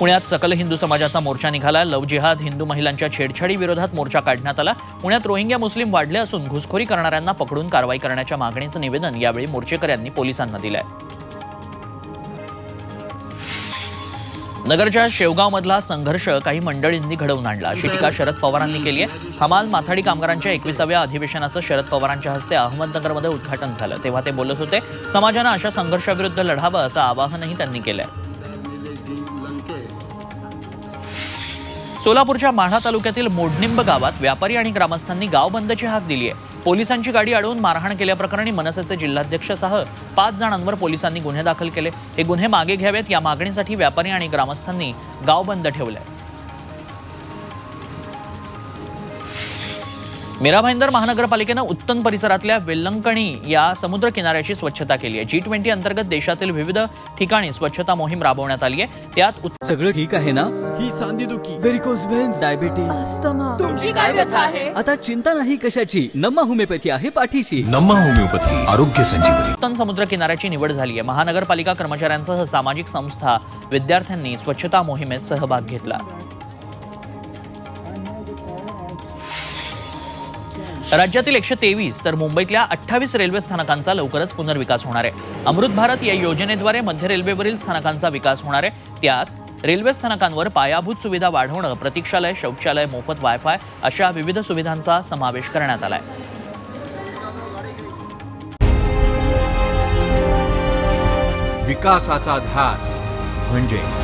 पुण्यात सकल हिंदू समाजाचा मोर्चा निघाला. लव जिहाद हिंदू महिलांच्या छेडछाडी विरोधात मोर्चा काढण्यात आला. पुण्यात रोहिंग्या मुस्लिम वाढले असून घुसखोरी करणाऱ्यांना पकडून कारवाई करण्याच्या मागणीचं निवेदन यावेळी मोर्चेकऱ्यांनी पोलिसांना दिलंय. नगरच्या शेवगावमधला संघर्ष काही मंडळींनी घडवून आणला. अशी टीका शरद पवारांनी केली आहे हमाल माथाडी कामगारांच्या एकविसाव्या अधिवेशनाचं शरद पवारांच्या हस्ते अहमदनगरमध्ये उद्घाटन झालं. तेव्हा ते बोलत होते समाजानं अशा संघर्षाविरुद्ध लढावं असं आवाहनही त्यांनी केलंय. सोलापूरच्या माढा तालुक्यातील मोडनिंब गावात व्यापारी आणि ग्रामस्थांनी गाव बंदची हाक दिली आहे. पोलिसांची गाडी अडवून मारहाण केल्याप्रकरणी मनसेचे जिल्हाध्यक्षसह पाच जणांवर पोलिसांनी गुन्हे दाखल केले. हे गुन्हे मागे घ्यावेत या मागणीसाठी व्यापारी आणि ग्रामस्थांनी गाव बंद ठेवलंय. मीरा भाईंदर महानगरपालिकेनं उत्तन परिसरातल्या वेल्लंकणी या समुद्र किनाऱ्याची स्वच्छता केली आहे. जी ट्वेंटी अंतर्गत देशातील विविध ठिकाणी स्वच्छता मोहीम राबवण्यात आली आहे. त्यात उत- सगळं ठीक आहे ना? ही सांधीदुखी व्हेरिकोज व्हेन्स डायबिटीज तुमची काय व्यथा आहे? आता चिंता नाही कशाची? नम्मा होमिओपॅथी आहे पाठीशी. नम्मा होमिओपॅथी आरोग्य संजीवनी. उत्तन समुद्र किनाऱ्याची निवड झाली आहे. महानगरपालिका कर्मचाऱ्यांसह सामाजिक संस्था विद्यार्थ्यांनी स्वच्छता मोहिमेत सहभाग घेतला. राज्यातील एकशे तेवीस तर मुंबईतल्या अठ्ठावीस रेल्वे स्थानकांचा लवकरच पुनर्विकास होणार आहे. अमृत भारत या योजनेद्वारे मध्य रेल्वेवरील स्थानकांचा विकास होणार आहे. त्यात रेल्वे स्थानकांवर पायाभूत सुविधा वाढवणं प्रतीक्षालय शौचालय मोफत वायफाय अशा विविध सुविधांचा समावेश करण्यात आलाय. विकासाचा ध्यास म्हणजे